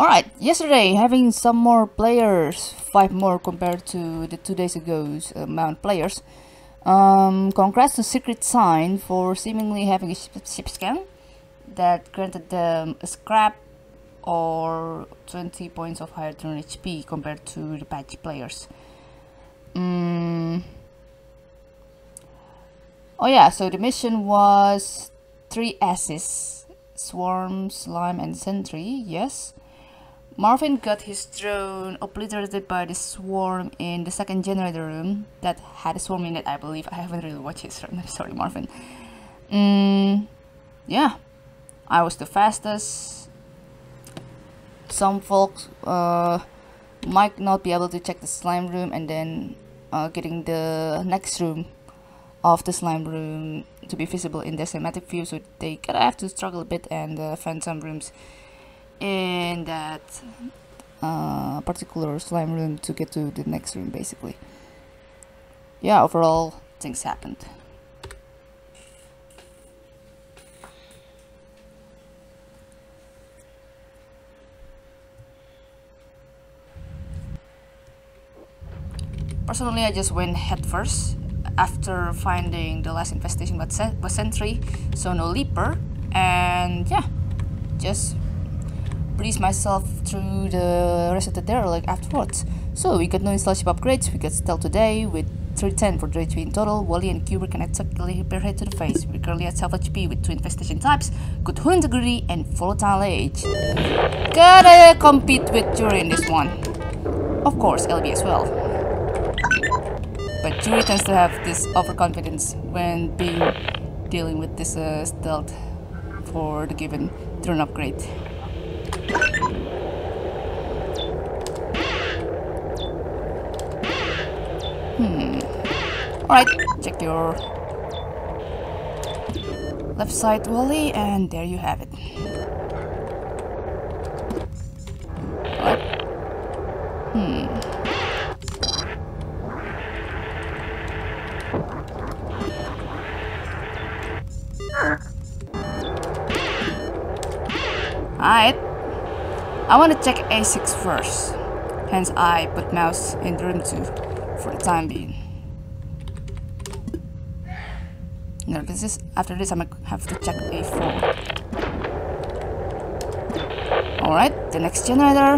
Alright, yesterday having some more players, 5 more compared to the 2 days ago's amount players. Um, congrats to Secret Sign for seemingly having a ship, ship scan that granted them a scrap or 20 points of higher turn HP compared to the patch players. Mm. Oh yeah, so the mission was 3 S's, Swarm, Slime and Sentry, yes. Marvin got his drone obliterated by the swarm in the second generator room that had a swarm in it, I believe. I haven't really watched it, run, I'm sorry, Marvin. Mm, yeah, I was the fastest. Some folks uh, might not be able to check the slime room and then uh, getting the next room of the slime room to be visible in the cinematic view, so they gotta have to struggle a bit and uh, find some rooms in that uh, particular slime room to get to the next room basically. Yeah overall things happened. Personally I just went head first after finding the last infestation was sentry so no leaper and yeah just breeze myself through the rest of the derelict afterwards. So we got no installation upgrades, we got stealth today with 310 for the HP in total, Wally and Cuber can attack per hit to the face. We're currently at self HP with 2 infestation types, good hull integrity and volatile age. Gotta compete with Jury in this one. Of course, LB as well. But Jury tends to have this overconfidence when being dealing with this uh, stealth for the given turn upgrade. Alright, check your left side Wally and there you have it. Alright. Hmm. Alright. I want to check A6 first. Hence I put mouse in room 2 for the time being. No, this is after this I'm gonna have to check A4. Alright, the next generator.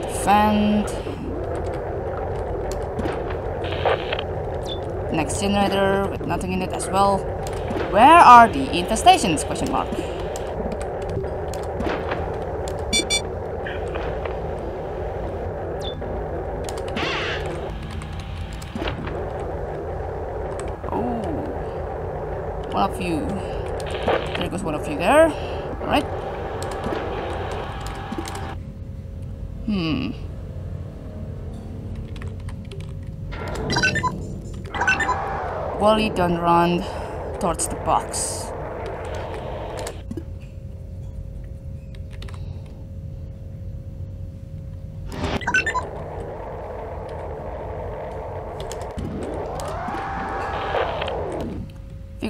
Defend. Next generator with nothing in it as well. Where are the infestations? Question mark. Oh, one of you. There goes one of you there. All right. Hmm. Wally don't run towards the box.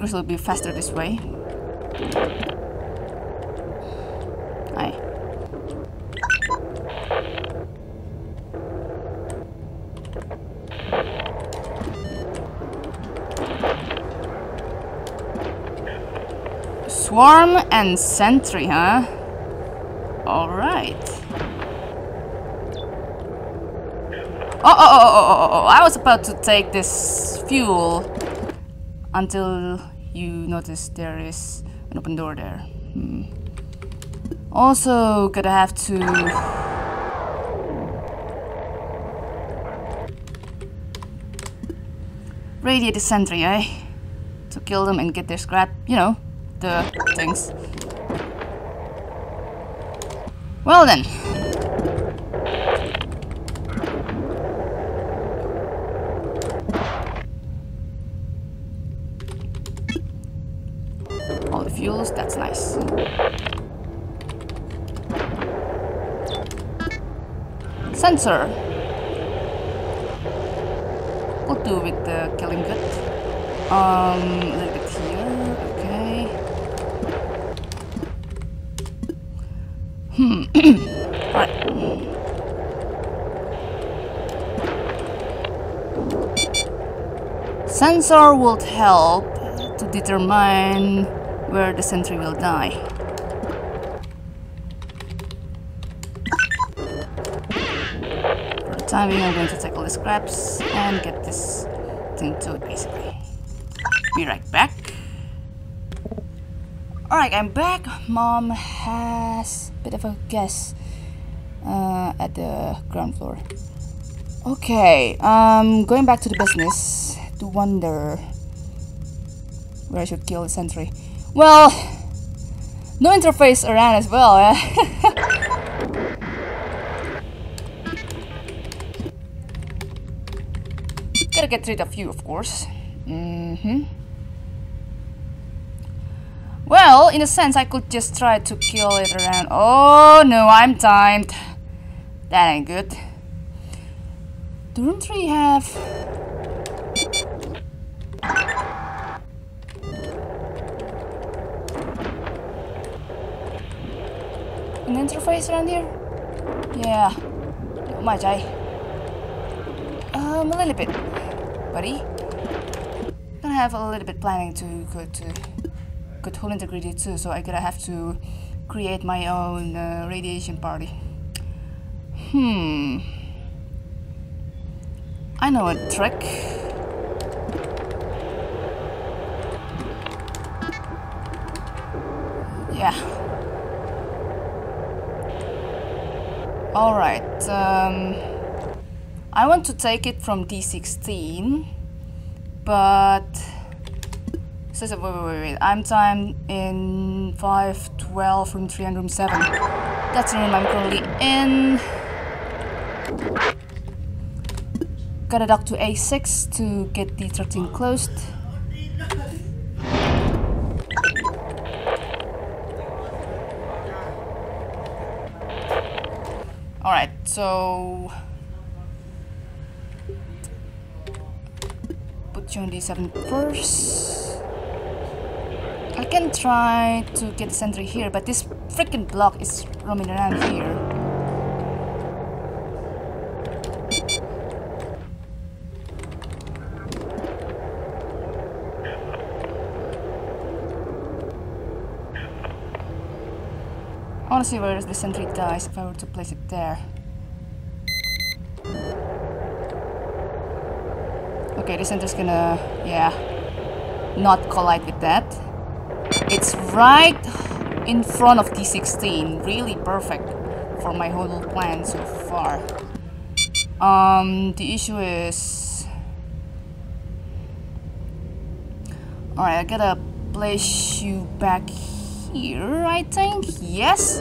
Figures will be faster this way. Aye. Swarm and Sentry, huh? Alright. Oh, Oh, oh, oh, oh, oh, I was about to take this fuel until you notice there is an open door there. Hmm. Also, gonna have to... Radiate the sentry, eh? To kill them and get their scrap, you know, the things. Well then. Fuels, that's nice. Sensor. could do with the killing good. Um, a little bit here. Okay. Hmm. right. Sensor would help to determine where the sentry will die. For the time being, I'm going to take all the scraps and get this thing to it, basically. Be right back. Alright, I'm back. Mom has a bit of a guess uh, at the ground floor. Okay, um, going back to the business to wonder where I should kill the sentry. Well, no interface around as well. Eh? Gotta get rid of you, of course. Mm hmm Well, in a sense, I could just try to kill it around. Oh no, I'm timed. That ain't good. Do room 3 have... interface around here? Yeah, not much, I. Um, a little bit, buddy. Gonna have a little bit planning to go to good hull integrity too, so I gotta have to create my own uh, radiation party. Hmm. I know a trick. Yeah. Alright, um, I want to take it from D16, but... Says, wait, wait, wait, wait, I'm timed in 512 from 300 room 7. That's the room I'm currently in. Gotta dock to A6 to get the 13 closed. Alright, so... Put you on D7 first. I can try to get the sentry here, but this freaking block is roaming around here. I want to see where the sentry dies if I were to place it there. Okay, the sentry's gonna, yeah, not collide with that. It's right in front of D16. Really perfect for my whole plan so far. Um, the issue is... Alright, I gotta place you back here, I think. Yes.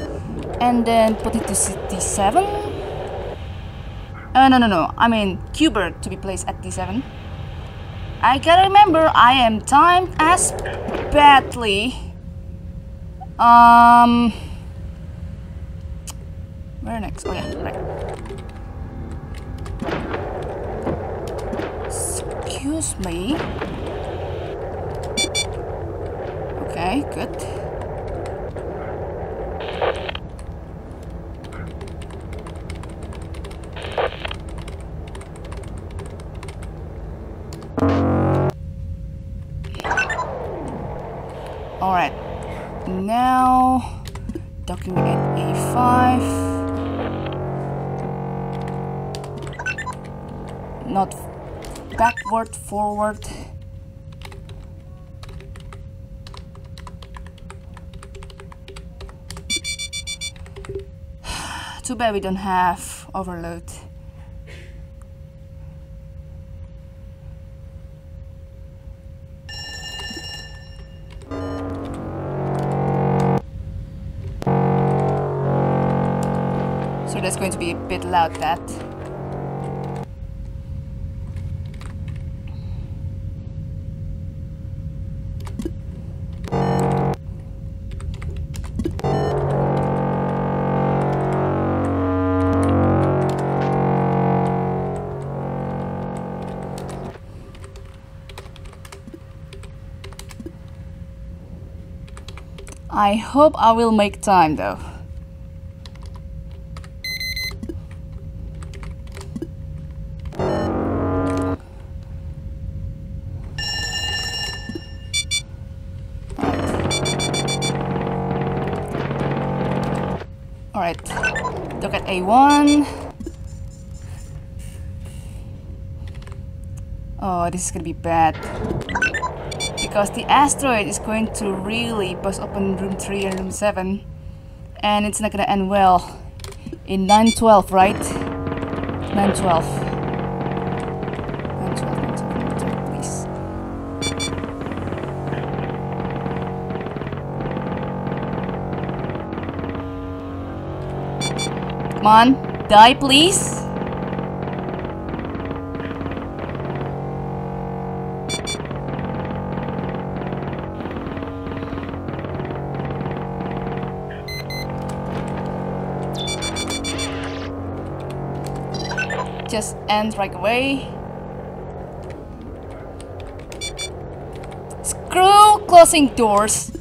And then put it to D7. Uh, no, no, no. I mean, Qbert to be placed at D7. I gotta remember, I am timed as badly. Um... Where next? Oh yeah, right. Excuse me. Okay, good. Now at A5. Not backward, forward. Too bad we don't have overload. So that's going to be a bit loud that. I hope I will make time though. Alright, look at A1. Oh, this is gonna be bad. Because the asteroid is going to really bust open room 3 and room 7. And it's not gonna end well. In 912, right? 912. 912, Come on, die please. Just end right away. Screw closing doors.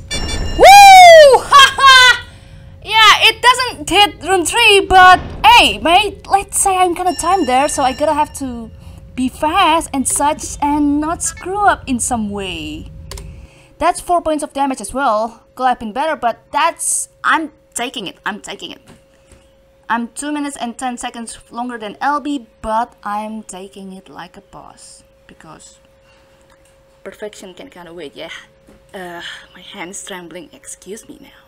Doesn't hit room 3, but hey, mate, let's say I'm gonna time there, so I gotta have to be fast and such and not screw up in some way. That's 4 points of damage as well. Could have been better, but that's... I'm taking it. I'm taking it. I'm 2 minutes and 10 seconds longer than LB, but I'm taking it like a boss. Because perfection can kind of wait, yeah. Uh, my hand's trembling, excuse me now.